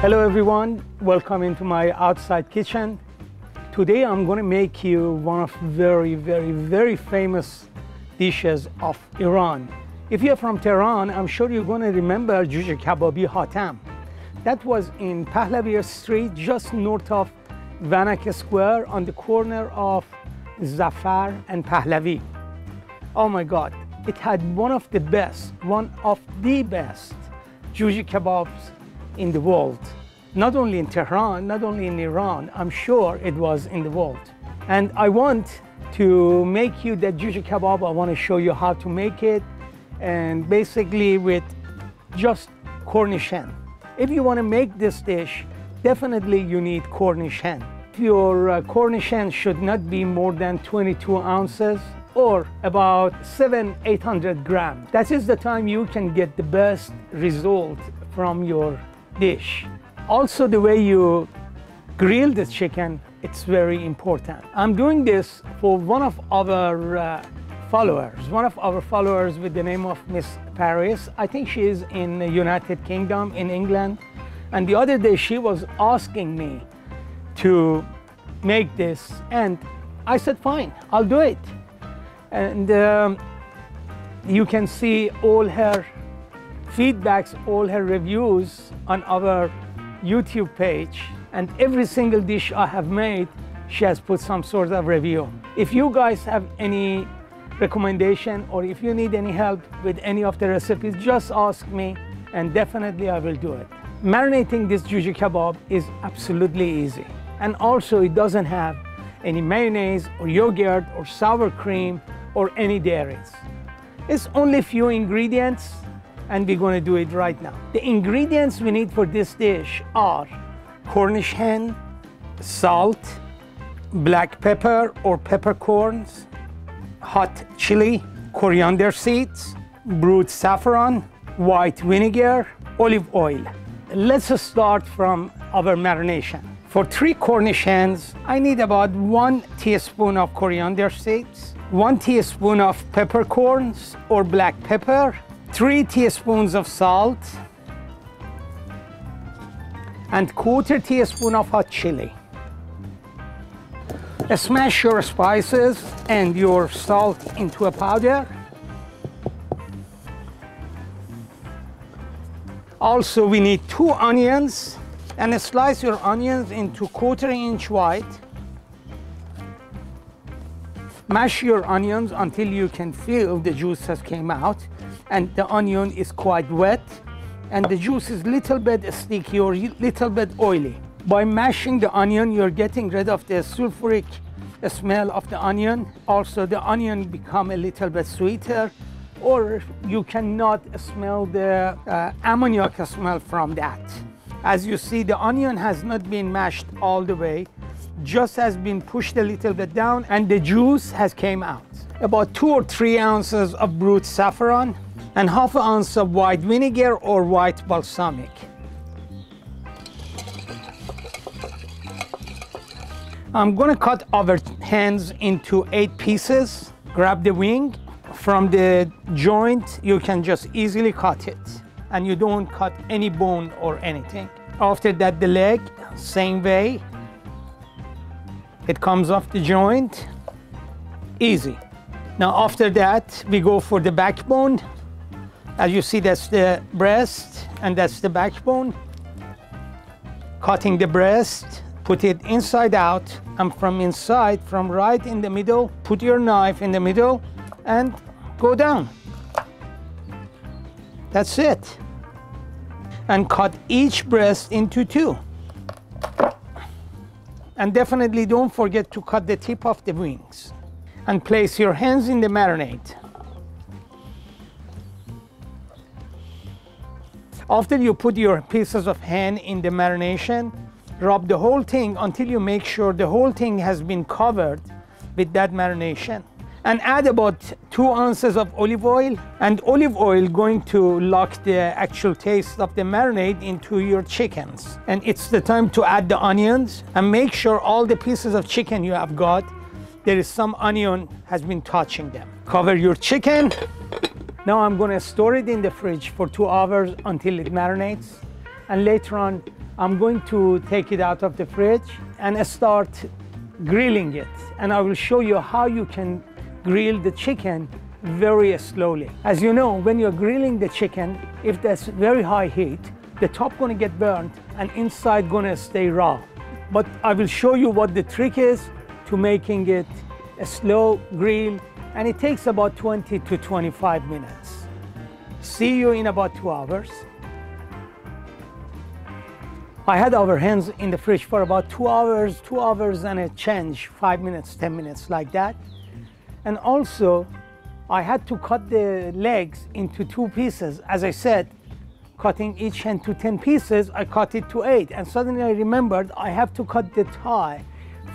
Hello everyone, welcome into my outside kitchen. Today I'm going to make you one of very, very, very famous dishes of Iran. If you're from Tehran, I'm sure you're going to remember Juje Kababi Hatam. That was in Pahlavi Street, just north of Vanak Square on the corner of Zafar and Pahlavi. Oh my God, it had one of the best, one of the best Juje kebabs in the world. Not only in Tehran, not only in Iran, I'm sure it was in the world. And I want to make you that Juje kebab, I want to show you how to make it and basically with just Cornish hen. If you want to make this dish, definitely you need Cornish hen. Your uh, Cornish hen should not be more than 22 ounces or about seven, 800 grams. That is the time you can get the best result from your dish. Also the way you grill the chicken, it's very important. I'm doing this for one of our uh, followers, one of our followers with the name of Miss Paris. I think she is in the United Kingdom, in England. And the other day she was asking me to make this and I said, fine, I'll do it. And um, you can see all her feedbacks, all her reviews on our YouTube page. And every single dish I have made, she has put some sort of review. If you guys have any recommendation or if you need any help with any of the recipes, just ask me and definitely I will do it. Marinating this juje kebab is absolutely easy. And also it doesn't have any mayonnaise or yogurt or sour cream or any dairies. It's only few ingredients and we're going to do it right now. The ingredients we need for this dish are Cornish hen, salt, black pepper or peppercorns, hot chili, coriander seeds, brewed saffron, white vinegar, olive oil. Let's start from our marination. For three Cornish hens, I need about one teaspoon of coriander seeds, one teaspoon of peppercorns or black pepper, three teaspoons of salt, and quarter teaspoon of hot chili. Smash your spices and your salt into a powder. Also, we need two onions and slice your onions into quarter inch wide. Mash your onions until you can feel the juice has came out and the onion is quite wet and the juice is little bit sticky or little bit oily. By mashing the onion, you're getting rid of the sulfuric smell of the onion. Also, the onion become a little bit sweeter or you cannot smell the uh, ammoniac smell from that. As you see, the onion has not been mashed all the way, just has been pushed a little bit down and the juice has came out. About two or three ounces of brewed saffron and half an ounce of white vinegar or white balsamic. I'm gonna cut our hands into eight pieces. Grab the wing. From the joint, you can just easily cut it and you don't cut any bone or anything. After that, the leg, same way. It comes off the joint, easy. Now after that, we go for the backbone. As you see, that's the breast and that's the backbone. Cutting the breast, put it inside out and from inside, from right in the middle, put your knife in the middle and go down. That's it and cut each breast into two. And definitely don't forget to cut the tip of the wings. And place your hands in the marinade. After you put your pieces of ham in the marination, rub the whole thing until you make sure the whole thing has been covered with that marination and add about two ounces of olive oil and olive oil going to lock the actual taste of the marinade into your chickens. And it's the time to add the onions and make sure all the pieces of chicken you have got there is some onion has been touching them. Cover your chicken. Now i'm going to store it in the fridge for two hours until it marinates. And later on I'm going to take it out of the fridge and start grilling it. And I will show you how you can grill the chicken very slowly. As you know, when you're grilling the chicken, if there's very high heat, the top gonna get burnt and inside gonna stay raw. But I will show you what the trick is to making it a slow grill and it takes about 20 to 25 minutes. See you in about two hours. I had our hands in the fridge for about two hours, two hours and a change, five minutes, 10 minutes like that. And also I had to cut the legs into two pieces. As I said, cutting each hen to 10 pieces, I cut it to eight. And suddenly I remembered I have to cut the tie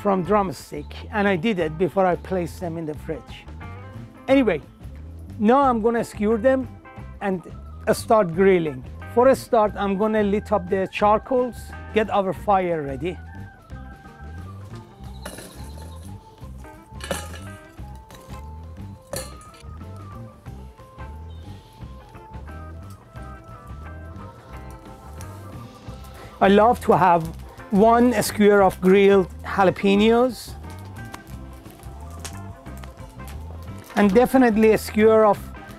from drumstick. And I did it before I placed them in the fridge. Anyway, now I'm gonna skewer them and start grilling. For a start, I'm gonna lit up the charcoals, get our fire ready. I love to have one skewer of grilled jalapenos and definitely a skewer of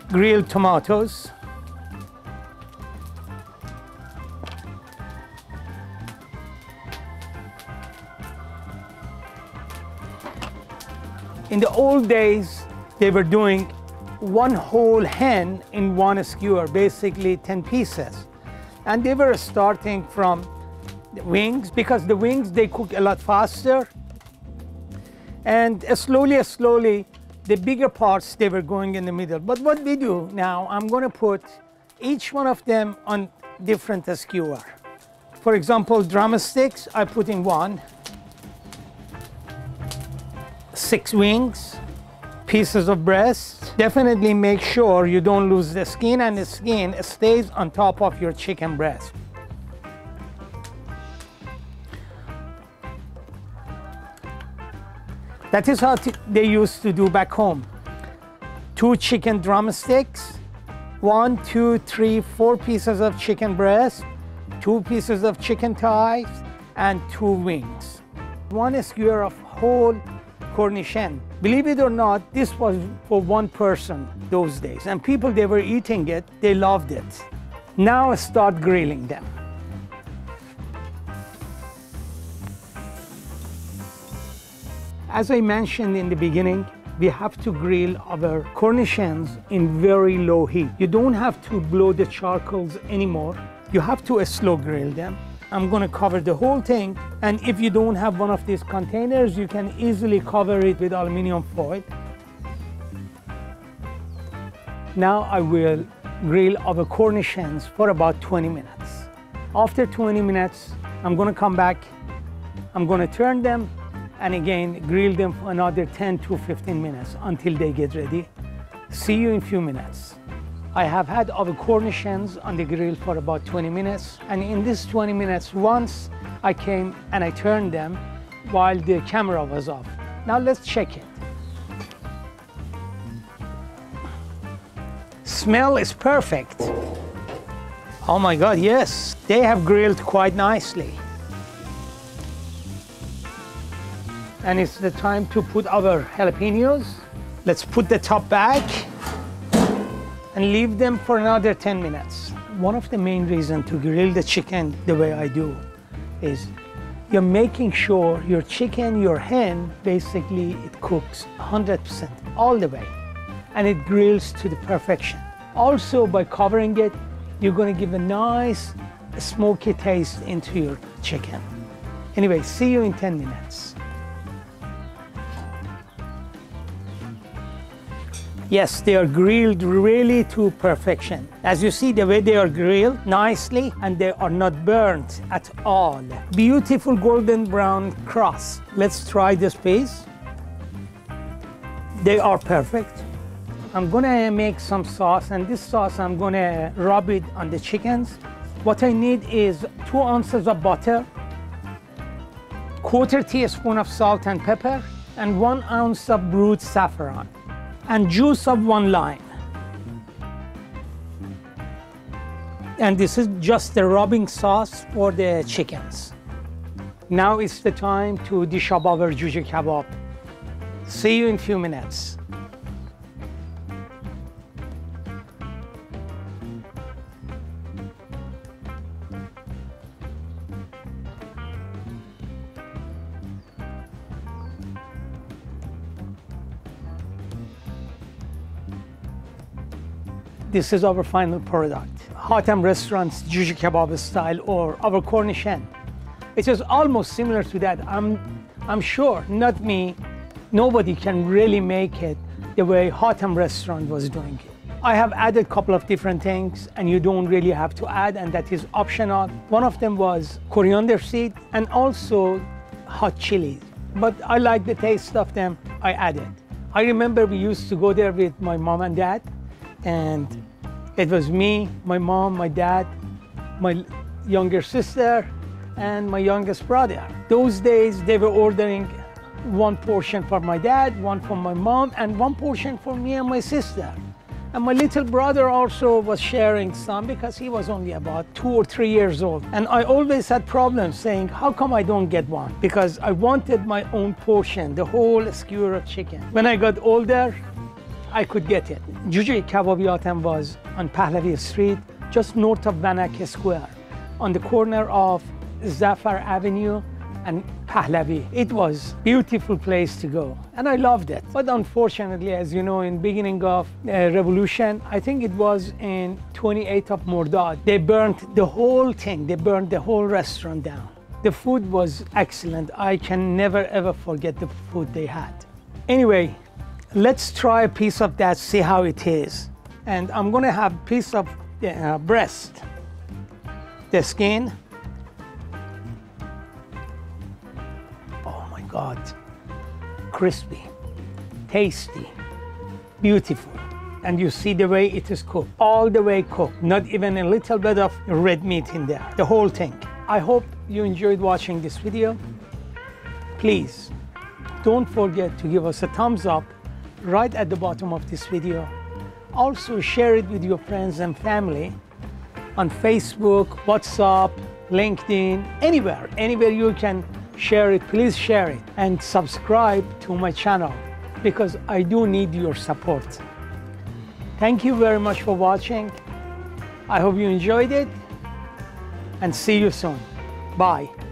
grilled tomatoes. In the old days, they were doing one whole hen in one skewer, basically 10 pieces. And they were starting from the wings because the wings they cook a lot faster. And slowly slowly the bigger parts they were going in the middle. But what we do now i'm to put each one of them on different skewer. For example drumsticks i put in one. Six wings pieces of breast definitely make sure you don't lose the skin and the skin stays on top of your chicken breast That is how they used to do back home. Two chicken drumsticks, one, two, three, four pieces of chicken breast, two pieces of chicken thighs, and two wings. One skewer of whole Cornish hen. Believe it or not, this was for one person those days. And people, they were eating it, they loved it. Now start grilling them. As I mentioned in the beginning, we have to grill our Cornish hens in very low heat. You don't have to blow the charcoals anymore. You have to slow grill them. I'm gonna cover the whole thing. And if you don't have one of these containers, you can easily cover it with aluminum foil. Now I will grill our Cornish hens for about 20 minutes. After 20 minutes, I'm gonna come back, I'm gonna turn them and again grill them for another 10 to 15 minutes until they get ready. See you in a few minutes. I have had our Cornish hens on the grill for about 20 minutes and in this 20 minutes once I came and I turned them while the camera was off. Now let's check it. Smell is perfect. Oh my God, yes. They have grilled quite nicely. and it's the time to put our jalapenos. Let's put the top back and leave them for another 10 minutes. One of the main reasons to grill the chicken the way I do is you're making sure your chicken, your hen, basically it cooks 100% all the way and it grills to the perfection. Also by covering it, you're gonna give a nice smoky taste into your chicken. Anyway, see you in 10 minutes. Yes, they are grilled really to perfection. As you see, the way they are grilled nicely and they are not burnt at all. Beautiful golden brown crust. Let's try this piece. They are perfect. I'm gonna make some sauce and this sauce I'm gonna rub it on the chickens. What I need is two ounces of butter, quarter teaspoon of salt and pepper, and one ounce of brewed saffron and juice of one lime. And this is just the rubbing sauce for the chickens. Now it's the time to dish up our jujia kebab. See you in a few minutes. This is our final product. Hatem Restaurant's Jujia Kebab style or our Cornish hen. It is almost similar to that. I'm, I'm sure, not me, nobody can really make it the way Hatem Restaurant was doing it. I have added a couple of different things and you don't really have to add and that is optional. One of them was coriander seed and also hot chilies. But I like the taste of them, I added. I remember we used to go there with my mom and dad and it was me, my mom, my dad, my younger sister, and my youngest brother. Those days they were ordering one portion for my dad, one for my mom, and one portion for me and my sister. And my little brother also was sharing some because he was only about two or three years old. And I always had problems saying, how come I don't get one? Because I wanted my own portion, the whole skewer of chicken. When I got older, I could get it. Jujia Kababi Hatem was on Pahlavi Street, just north of Vanak Square, on the corner of Zafar Avenue and Pahlavi. It was a beautiful place to go and I loved it. But unfortunately, as you know, in beginning of revolution, I think it was in 28th of Mordad, they burned the whole thing. They burned the whole restaurant down. The food was excellent. I can never ever forget the food they had. Anyway, Let's try a piece of that, see how it is. And I'm gonna have a piece of uh, breast, the skin. Oh my God, crispy, tasty, beautiful. And you see the way it is cooked, all the way cooked, not even a little bit of red meat in there, the whole thing. I hope you enjoyed watching this video. Please, don't forget to give us a thumbs up right at the bottom of this video. Also share it with your friends and family on Facebook, WhatsApp, LinkedIn, anywhere, anywhere you can share it, please share it and subscribe to my channel because I do need your support. Thank you very much for watching. I hope you enjoyed it and see you soon. Bye.